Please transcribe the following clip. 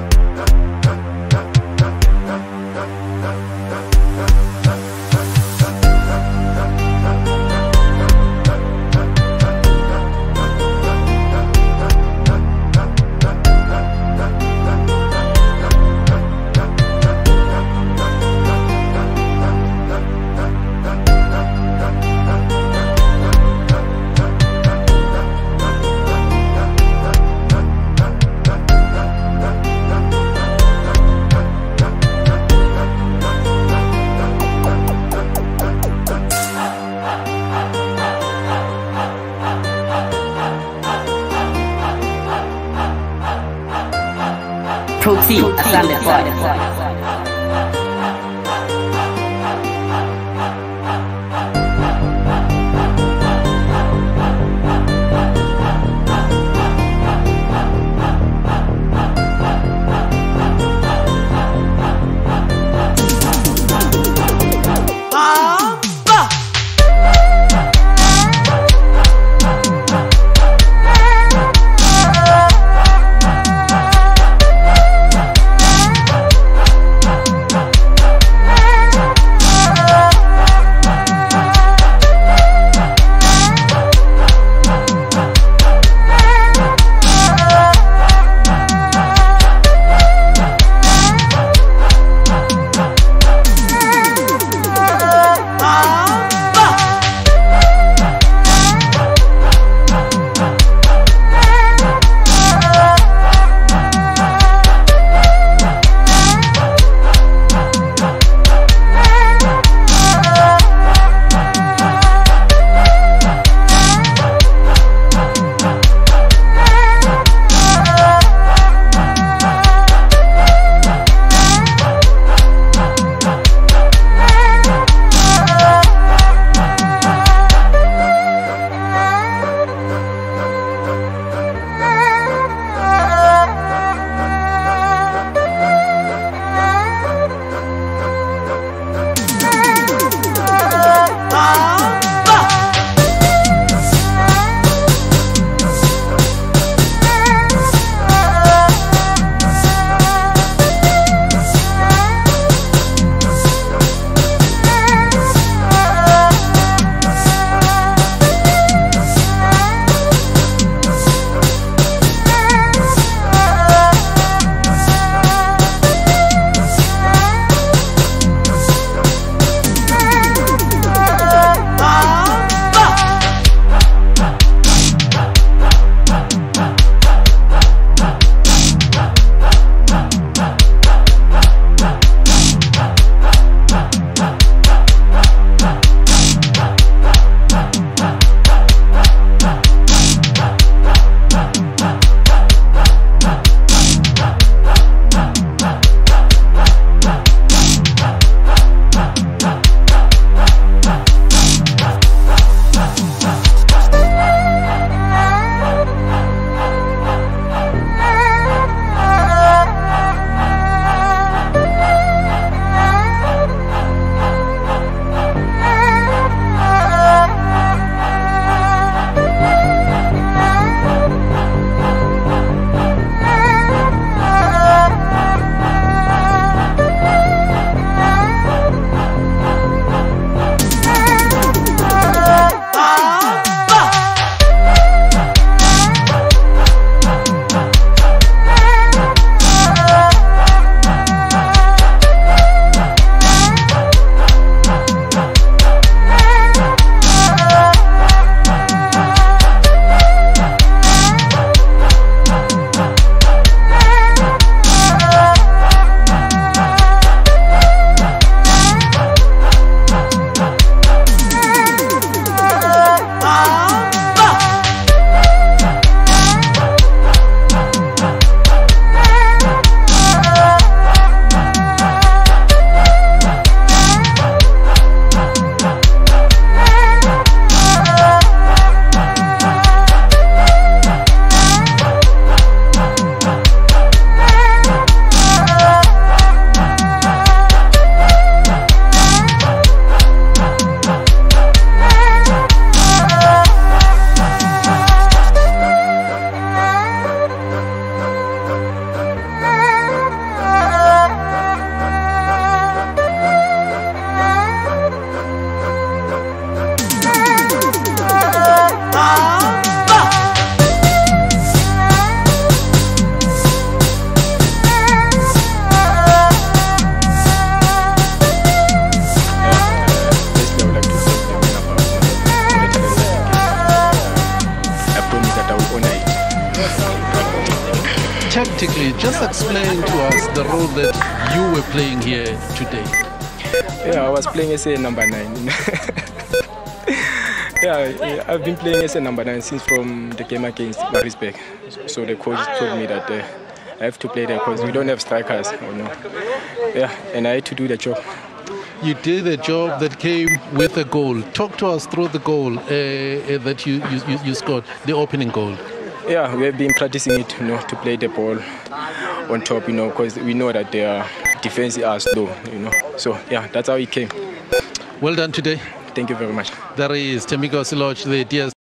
Música Protein, Asante Boy. Tactically, just explain to us the role that you were playing here today. Yeah, I was playing as a number nine. yeah, I've been playing as a number nine since from the game against Maritzburg. So the coach told me that uh, I have to play there because we don't have strikers. You know. Yeah, and I had to do the job. You did a job that came with a goal. Talk to us through the goal uh, uh, that you, you, you scored, the opening goal. Yeah, we have been practicing it, you know, to play the ball on top, you know, because we know that their defense are slow, you know. So yeah, that's how it came. Well done today. Thank you very much. There is Thembinkosi Lorch, the DS.